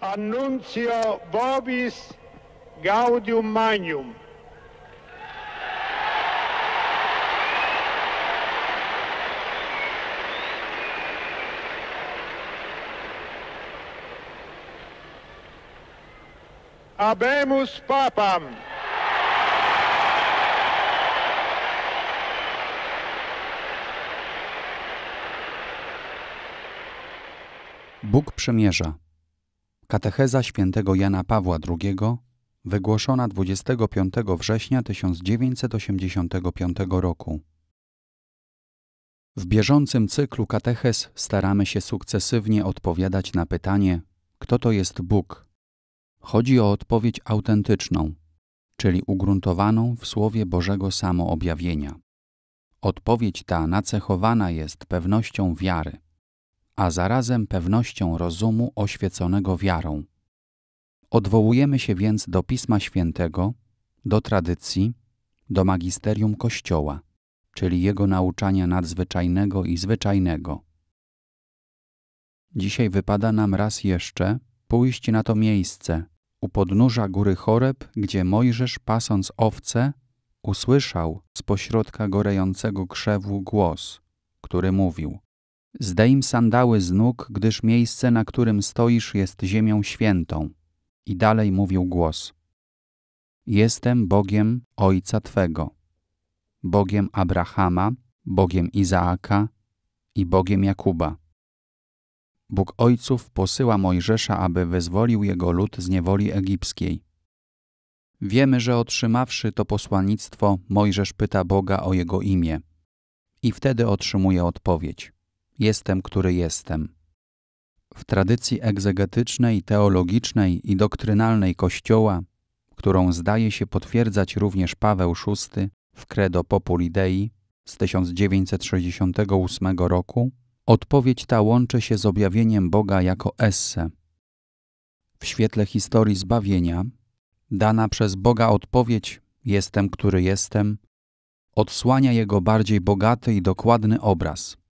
Annuncio vobis gaudium magnum. Habemus papam. Bóg przemierza. Katecheza świętego Jana Pawła II, wygłoszona 25 września 1985 roku. W bieżącym cyklu katechez staramy się sukcesywnie odpowiadać na pytanie, kto to jest Bóg. Chodzi o odpowiedź autentyczną, czyli ugruntowaną w Słowie Bożego samoobjawienia. Odpowiedź ta nacechowana jest pewnością wiary a zarazem pewnością rozumu oświeconego wiarą. Odwołujemy się więc do Pisma Świętego, do tradycji, do magisterium Kościoła, czyli jego nauczania nadzwyczajnego i zwyczajnego. Dzisiaj wypada nam raz jeszcze pójść na to miejsce, u podnóża góry Choreb, gdzie Mojżesz, pasąc owce, usłyszał z pośrodka gorejącego krzewu głos, który mówił: Zdejm sandały z nóg, gdyż miejsce, na którym stoisz, jest ziemią świętą. I dalej mówił głos. Jestem Bogiem Ojca Twego, Bogiem Abrahama, Bogiem Izaaka i Bogiem Jakuba. Bóg Ojców posyła Mojżesza, aby wyzwolił jego lud z niewoli egipskiej. Wiemy, że otrzymawszy to posłannictwo, Mojżesz pyta Boga o jego imię i wtedy otrzymuje odpowiedź jestem, który jestem. W tradycji egzegetycznej, teologicznej i doktrynalnej Kościoła, którą zdaje się potwierdzać również Paweł VI w Credo Populi Dei z 1968 roku, odpowiedź ta łączy się z objawieniem Boga jako esse. W świetle historii zbawienia, dana przez Boga odpowiedź Jestem, który jestem, odsłania jego bardziej bogaty i dokładny obraz –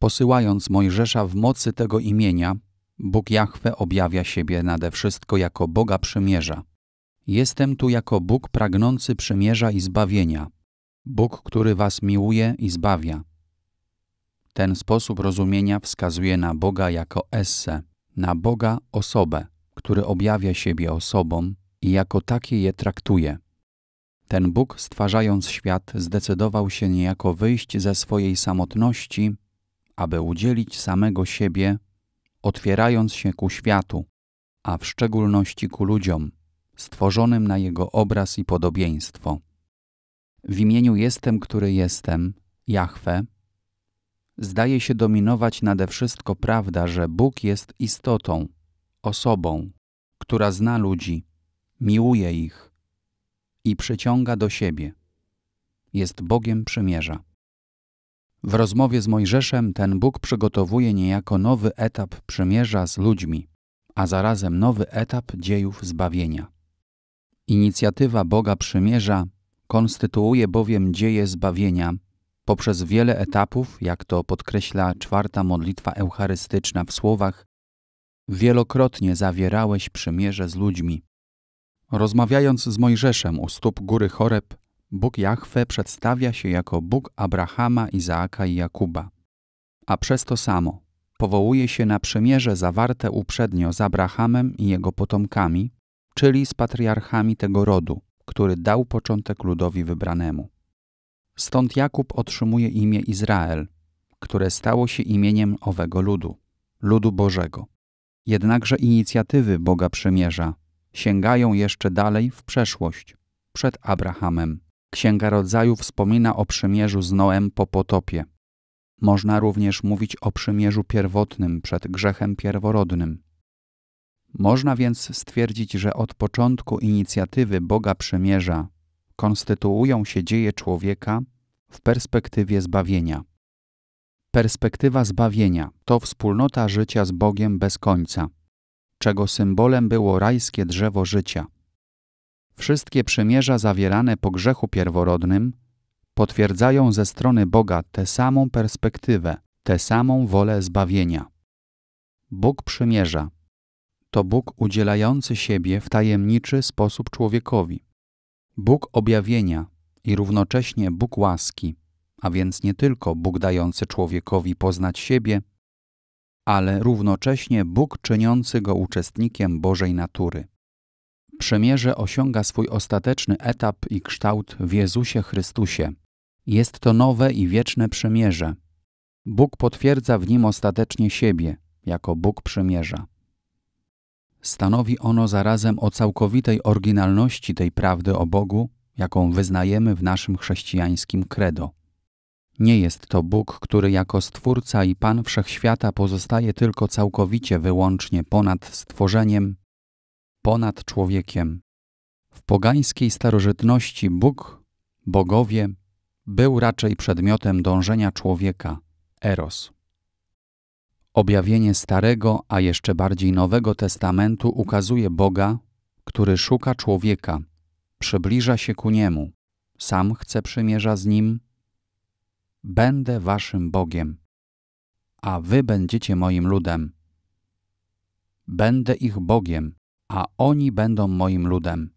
Posyłając Mojżesza w mocy tego imienia, Bóg Jahwe objawia siebie nade wszystko jako Boga przymierza. Jestem tu jako Bóg pragnący przymierza i zbawienia, Bóg, który was miłuje i zbawia. Ten sposób rozumienia wskazuje na Boga jako esse, na Boga osobę, który objawia siebie osobom i jako takie je traktuje. Ten Bóg, stwarzając świat, zdecydował się niejako wyjść ze swojej samotności aby udzielić samego siebie, otwierając się ku światu, a w szczególności ku ludziom, stworzonym na Jego obraz i podobieństwo. W imieniu Jestem, który jestem, Jahwe, zdaje się dominować nade wszystko prawda, że Bóg jest istotą, osobą, która zna ludzi, miłuje ich i przyciąga do siebie. Jest Bogiem przymierza. W rozmowie z Mojżeszem ten Bóg przygotowuje niejako nowy etap przymierza z ludźmi, a zarazem nowy etap dziejów zbawienia. Inicjatywa Boga przymierza konstytuuje bowiem dzieje zbawienia poprzez wiele etapów, jak to podkreśla czwarta modlitwa eucharystyczna w słowach Wielokrotnie zawierałeś przymierze z ludźmi. Rozmawiając z Mojżeszem u stóp góry Choreb, Bóg Jahwe przedstawia się jako Bóg Abrahama, Izaaka i Jakuba, a przez to samo powołuje się na przymierze zawarte uprzednio z Abrahamem i jego potomkami, czyli z patriarchami tego rodu, który dał początek ludowi wybranemu. Stąd Jakub otrzymuje imię Izrael, które stało się imieniem owego ludu, ludu Bożego. Jednakże inicjatywy Boga Przymierza sięgają jeszcze dalej w przeszłość, przed Abrahamem Księga Rodzaju wspomina o przymierzu z Noem po potopie. Można również mówić o przymierzu pierwotnym przed grzechem pierworodnym. Można więc stwierdzić, że od początku inicjatywy Boga przymierza konstytuują się dzieje człowieka w perspektywie zbawienia. Perspektywa zbawienia to wspólnota życia z Bogiem bez końca, czego symbolem było rajskie drzewo życia – Wszystkie przymierza zawierane po grzechu pierworodnym potwierdzają ze strony Boga tę samą perspektywę, tę samą wolę zbawienia. Bóg przymierza to Bóg udzielający siebie w tajemniczy sposób człowiekowi. Bóg objawienia i równocześnie Bóg łaski, a więc nie tylko Bóg dający człowiekowi poznać siebie, ale równocześnie Bóg czyniący go uczestnikiem Bożej natury. Przemierze osiąga swój ostateczny etap i kształt w Jezusie Chrystusie. Jest to nowe i wieczne przemierze. Bóg potwierdza w nim ostatecznie siebie, jako Bóg przemierza. Stanowi ono zarazem o całkowitej oryginalności tej prawdy o Bogu, jaką wyznajemy w naszym chrześcijańskim credo. Nie jest to Bóg, który jako Stwórca i Pan Wszechświata pozostaje tylko całkowicie wyłącznie ponad stworzeniem, ponad człowiekiem. W pogańskiej starożytności Bóg, bogowie, był raczej przedmiotem dążenia człowieka, eros. Objawienie Starego, a jeszcze bardziej Nowego Testamentu ukazuje Boga, który szuka człowieka, przybliża się ku niemu, sam chce przymierza z nim. Będę waszym Bogiem, a wy będziecie moim ludem. Będę ich Bogiem, a oni będą moim ludem.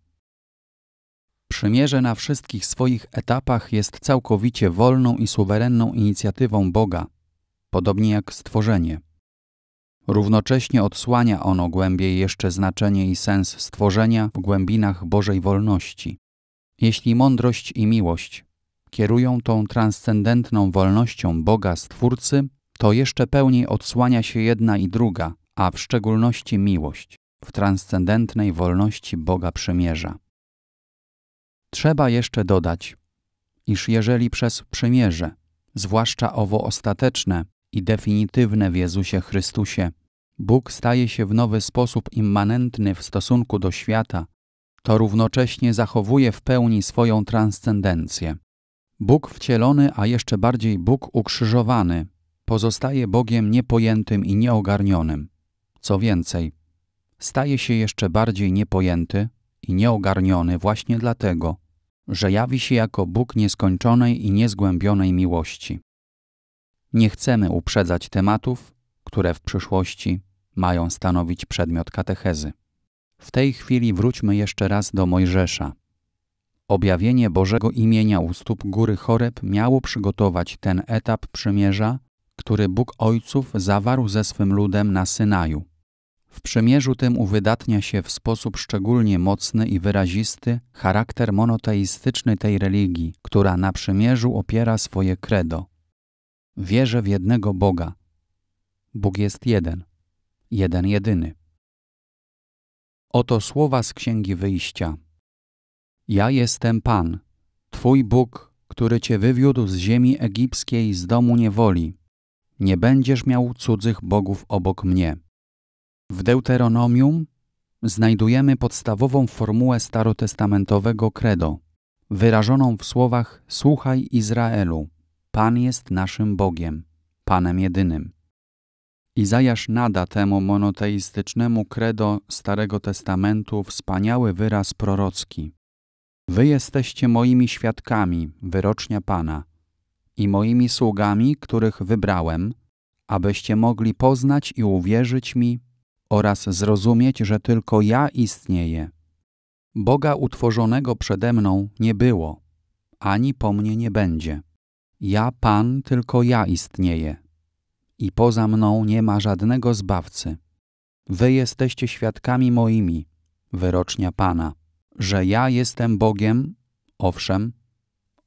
Przymierze na wszystkich swoich etapach jest całkowicie wolną i suwerenną inicjatywą Boga, podobnie jak stworzenie. Równocześnie odsłania ono głębiej jeszcze znaczenie i sens stworzenia w głębinach Bożej wolności. Jeśli mądrość i miłość kierują tą transcendentną wolnością Boga Stwórcy, to jeszcze pełniej odsłania się jedna i druga, a w szczególności miłość, w transcendentnej wolności Boga Przymierza. Trzeba jeszcze dodać, iż jeżeli przez przymierze, zwłaszcza owo ostateczne, i definitywne w Jezusie Chrystusie, Bóg staje się w nowy sposób immanentny w stosunku do świata, to równocześnie zachowuje w pełni swoją transcendencję. Bóg wcielony, a jeszcze bardziej Bóg ukrzyżowany, pozostaje Bogiem niepojętym i nieogarnionym. Co więcej, staje się jeszcze bardziej niepojęty i nieogarniony właśnie dlatego, że jawi się jako Bóg nieskończonej i niezgłębionej miłości. Nie chcemy uprzedzać tematów, które w przyszłości mają stanowić przedmiot katechezy. W tej chwili wróćmy jeszcze raz do Mojżesza. Objawienie Bożego imienia u stóp góry Choreb miało przygotować ten etap przymierza, który Bóg Ojców zawarł ze swym ludem na Synaju. W przymierzu tym uwydatnia się w sposób szczególnie mocny i wyrazisty charakter monoteistyczny tej religii, która na przymierzu opiera swoje credo – Wierzę w jednego Boga. Bóg jest jeden, jeden jedyny. Oto słowa z Księgi Wyjścia. Ja jestem Pan, Twój Bóg, który Cię wywiódł z ziemi egipskiej z domu niewoli. Nie będziesz miał cudzych bogów obok mnie. W Deuteronomium znajdujemy podstawową formułę starotestamentowego credo, wyrażoną w słowach Słuchaj Izraelu. Pan jest naszym Bogiem, Panem jedynym. Izajasz nada temu monoteistycznemu credo Starego Testamentu wspaniały wyraz prorocki. Wy jesteście moimi świadkami, wyrocznia Pana, i moimi sługami, których wybrałem, abyście mogli poznać i uwierzyć mi oraz zrozumieć, że tylko ja istnieję. Boga utworzonego przede mną nie było, ani po mnie nie będzie. Ja, Pan, tylko ja istnieję i poza mną nie ma żadnego zbawcy. Wy jesteście świadkami moimi, wyrocznia Pana, że ja jestem Bogiem, owszem,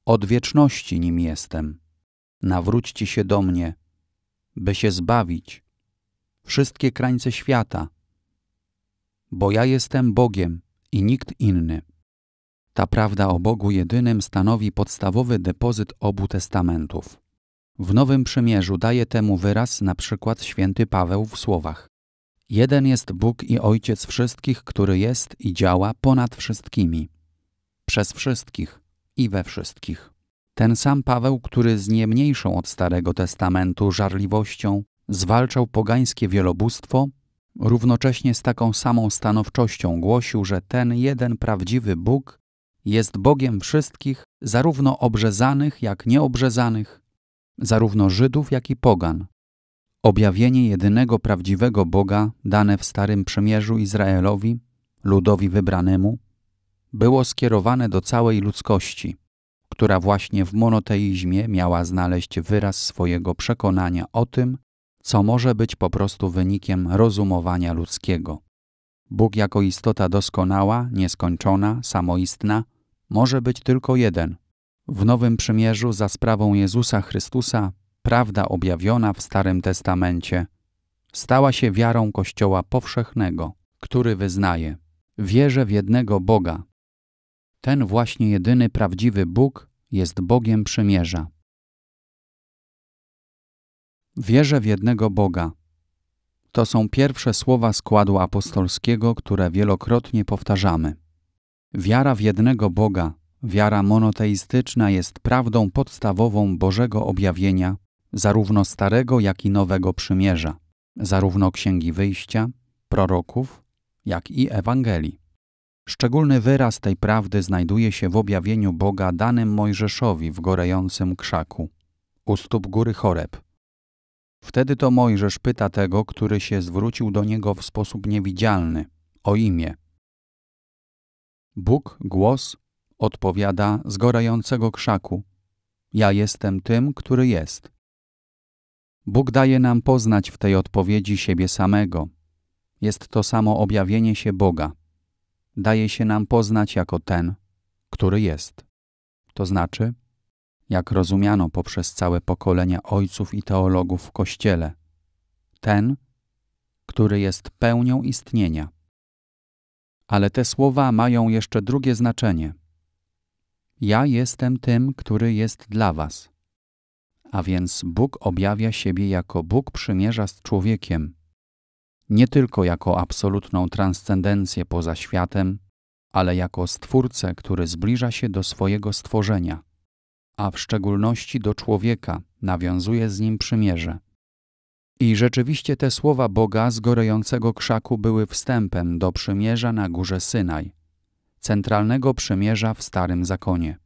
od wieczności nim jestem. Nawróćcie się do mnie, by się zbawić, wszystkie krańce świata, bo ja jestem Bogiem i nikt inny. Ta prawda o Bogu jedynym stanowi podstawowy depozyt obu testamentów. W Nowym Przymierzu daje temu wyraz na przykład święty Paweł w słowach: Jeden jest Bóg i Ojciec wszystkich, który jest i działa ponad wszystkimi, przez wszystkich i we wszystkich. Ten sam Paweł, który z nie mniejszą od Starego Testamentu żarliwością zwalczał pogańskie wielobóstwo, równocześnie z taką samą stanowczością głosił, że ten jeden prawdziwy Bóg jest Bogiem wszystkich, zarówno obrzezanych, jak nieobrzezanych, zarówno Żydów, jak i Pogan. Objawienie jedynego prawdziwego Boga dane w Starym Przymierzu Izraelowi, ludowi wybranemu, było skierowane do całej ludzkości, która właśnie w monoteizmie miała znaleźć wyraz swojego przekonania o tym, co może być po prostu wynikiem rozumowania ludzkiego. Bóg jako istota doskonała, nieskończona, samoistna, może być tylko jeden. W Nowym Przymierzu za sprawą Jezusa Chrystusa prawda objawiona w Starym Testamencie stała się wiarą Kościoła powszechnego, który wyznaje: Wierzę w jednego Boga. Ten właśnie jedyny prawdziwy Bóg jest Bogiem przymierza. Wierzę w jednego Boga. To są pierwsze słowa składu apostolskiego, które wielokrotnie powtarzamy. Wiara w jednego Boga, wiara monoteistyczna jest prawdą podstawową Bożego objawienia, zarówno Starego, jak i Nowego Przymierza, zarówno Księgi Wyjścia, proroków, jak i Ewangelii. Szczególny wyraz tej prawdy znajduje się w objawieniu Boga danym Mojżeszowi w gorejącym krzaku, u stóp góry Choreb. Wtedy to Mojżesz pyta tego, który się zwrócił do niego w sposób niewidzialny, o imię. Bóg, głos, odpowiada z gorającego krzaku: Ja jestem tym, który jest. Bóg daje nam poznać w tej odpowiedzi siebie samego. Jest to samo objawienie się Boga. Daje się nam poznać jako ten, który jest. To znaczy, jak rozumiano poprzez całe pokolenia ojców i teologów w Kościele, ten, który jest pełnią istnienia. Ale te słowa mają jeszcze drugie znaczenie. Ja jestem tym, który jest dla Was. A więc Bóg objawia siebie jako Bóg przymierza z człowiekiem, nie tylko jako absolutną transcendencję poza światem, ale jako Stwórcę, który zbliża się do swojego stworzenia, a w szczególności do człowieka, nawiązuje z nim przymierze. I rzeczywiście te słowa Boga z gorejącego krzaku były wstępem do przymierza na górze Synaj, centralnego przymierza w Starym Zakonie.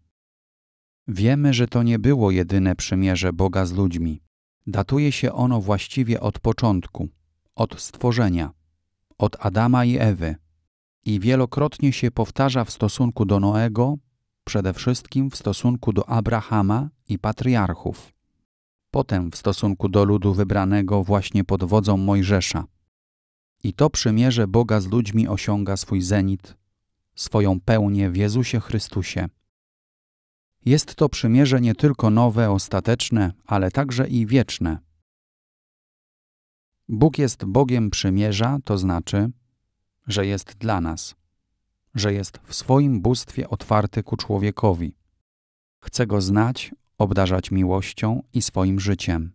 Wiemy, że to nie było jedyne przymierze Boga z ludźmi. Datuje się ono właściwie od początku, od stworzenia, od Adama i Ewy i wielokrotnie się powtarza w stosunku do Noego, przede wszystkim w stosunku do Abrahama i patriarchów. Potem w stosunku do ludu wybranego właśnie pod wodzą Mojżesza. I to przymierze Boga z ludźmi osiąga swój zenit, swoją pełnię w Jezusie Chrystusie. Jest to przymierze nie tylko nowe, ostateczne, ale także i wieczne. Bóg jest Bogiem przymierza, to znaczy, że jest dla nas, że jest w swoim bóstwie otwarty ku człowiekowi. Chce go znać, obdarzać miłością i swoim życiem.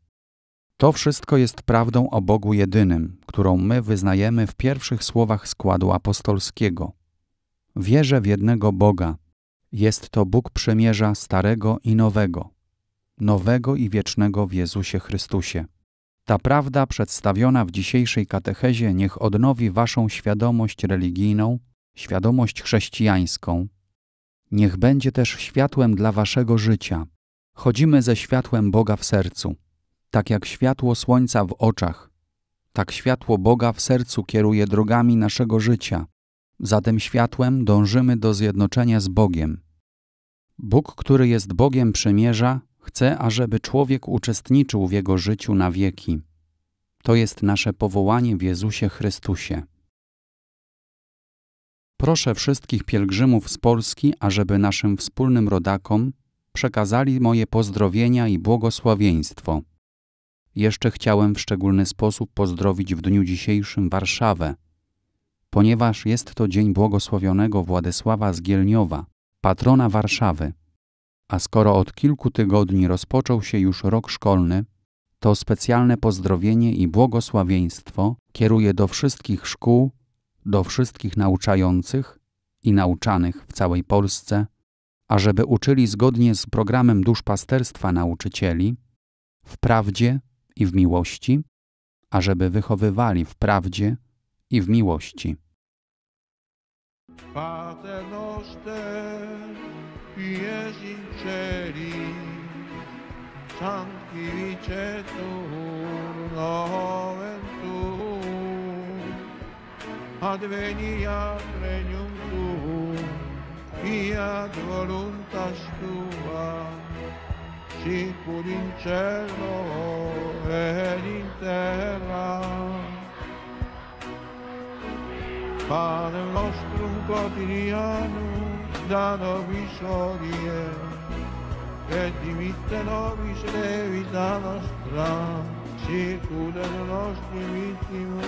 To wszystko jest prawdą o Bogu jedynym, którą my wyznajemy w pierwszych słowach składu apostolskiego. Wierzę w jednego Boga. Jest to Bóg przemierza starego i nowego, nowego i wiecznego w Jezusie Chrystusie. Ta prawda przedstawiona w dzisiejszej katechezie niech odnowi waszą świadomość religijną, świadomość chrześcijańską. Niech będzie też światłem dla waszego życia. Chodzimy ze światłem Boga w sercu. Tak jak światło słońca w oczach, tak światło Boga w sercu kieruje drogami naszego życia. Za tym światłem dążymy do zjednoczenia z Bogiem. Bóg, który jest Bogiem przymierza, chce, ażeby człowiek uczestniczył w jego życiu na wieki. To jest nasze powołanie w Jezusie Chrystusie. Proszę wszystkich pielgrzymów z Polski, ażeby naszym wspólnym rodakom przekazali moje pozdrowienia i błogosławieństwo. Jeszcze chciałem w szczególny sposób pozdrowić w dniu dzisiejszym Warszawę, ponieważ jest to dzień błogosławionego Władysława z Gielniowa, patrona Warszawy. A skoro od kilku tygodni rozpoczął się już rok szkolny, to specjalne pozdrowienie i błogosławieństwo kieruję do wszystkich szkół, do wszystkich nauczających i nauczanych w całej Polsce, ażeby uczyli zgodnie z programem duszpasterstwa nauczycieli w prawdzie i w miłości, ażeby wychowywali w prawdzie i w miłości. Pater noster, pies in celi, sanctificetur tuum, adveniat regnum tuum, fiat voluntas tua, sicur in cielo et in terra. Panem nostrum quotidianum da nobis odie, et dimitte nobis levita nostra, circudano nostri vittimi, vittimo,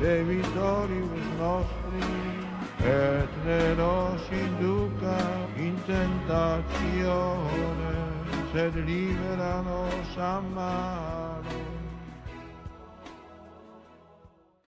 e vittorius nostri, et ne nos induca in tentazione, se liberano nos a